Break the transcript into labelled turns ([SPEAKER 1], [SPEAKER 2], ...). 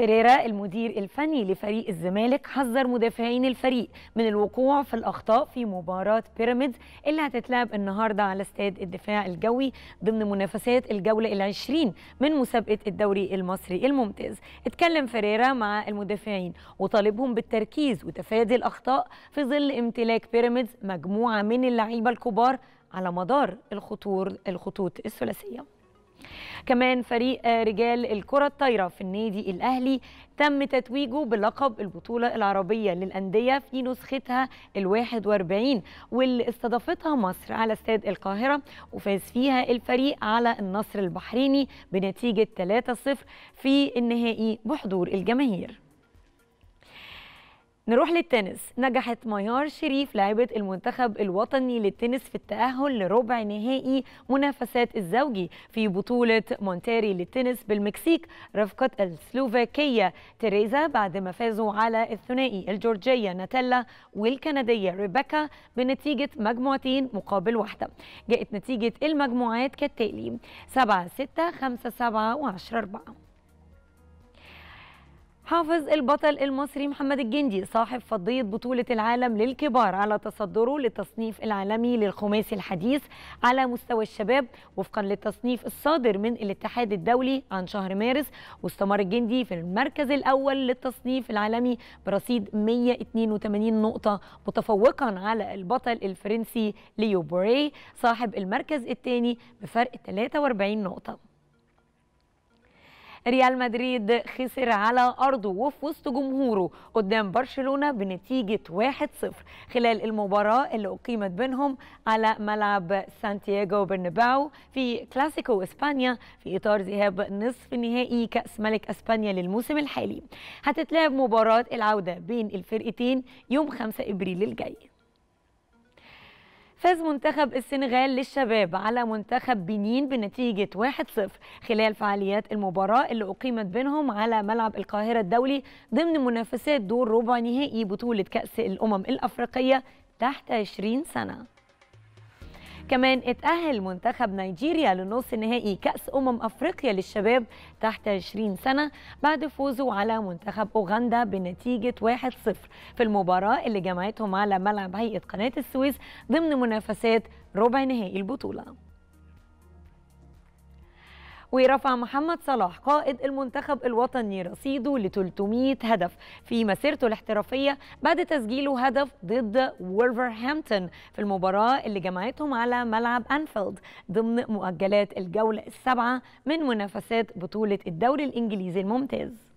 [SPEAKER 1] فيريرا المدير الفني لفريق الزمالك حذر مدافعين الفريق من الوقوع في الأخطاء في مباراة بيراميدز اللي هتتلعب النهاردة على استاد الدفاع الجوي ضمن منافسات الجولة العشرين من مسابقة الدوري المصري الممتاز. اتكلم فيريرا مع المدافعين وطالبهم بالتركيز وتفادي الأخطاء في ظل امتلاك بيراميدز مجموعة من اللعيبة الكبار على مدار الخطور الخطوط الثلاثية. كمان فريق رجال الكرة الطايرة في النادي الأهلي تم تتويجه بلقب البطولة العربية للأندية في نسختها الواحد وأربعين واللي استضافتها مصر على استاد القاهرة وفاز فيها الفريق على النصر البحريني بنتيجة 3-0 في النهائي بحضور الجماهير. نروح للتنس. نجحت ميار شريف لاعبة المنتخب الوطني للتنس في التأهل لربع نهائي منافسات الزوجي في بطولة مونتيري للتنس بالمكسيك رفقة السلوفاكية تيريزا بعد ما فازوا على الثنائي الجورجية ناتيلا والكندية ريبيكا بنتيجة مجموعتين مقابل واحدة. جاءت نتيجة المجموعات كالتالي 7 6 5 7 و10 4 حافظ البطل المصري محمد الجندي صاحب فضية بطولة العالم للكبار على تصدره للتصنيف العالمي للخماسي الحديث على مستوى الشباب وفقا للتصنيف الصادر من الاتحاد الدولي عن شهر مارس. واستمر الجندي في المركز الأول للتصنيف العالمي برصيد 182 نقطة متفوقا على البطل الفرنسي ليو بوري صاحب المركز الثاني بفرق 43 نقطة. ريال مدريد خسر على أرضه وفي وسط جمهوره قدام برشلونة بنتيجة 1-0 خلال المباراة اللي أقيمت بينهم على ملعب سانتياغو برناباو في كلاسيكو إسبانيا في إطار ذهاب نصف نهائي كأس ملك أسبانيا للموسم الحالي. هتتلعب مباراة العودة بين الفرقتين يوم 5 إبريل الجاي. فاز منتخب السنغال للشباب على منتخب بنين بنتيجة 1-0 خلال فعاليات المباراة اللي أقيمت بينهم على ملعب القاهرة الدولي ضمن منافسات دور ربع نهائي بطولة كأس الأمم الأفريقية تحت 20 سنة. كمان اتأهل منتخب نيجيريا لنص نهائي كأس أمم أفريقيا للشباب تحت 20 سنة بعد فوزه على منتخب أوغندا بنتيجة 1-0 في المباراة اللي جمعتهم على ملعب هيئة قناة السويس ضمن منافسات ربع نهائي البطولة. ورفع محمد صلاح قائد المنتخب الوطني رصيده ل 300 هدف في مسيرته الاحترافية بعد تسجيله هدف ضد وولفرهامبتون في المباراة اللي جمعتهم على ملعب أنفيلد ضمن مؤجلات الجولة السابعة من منافسات بطولة الدوري الإنجليزي الممتاز.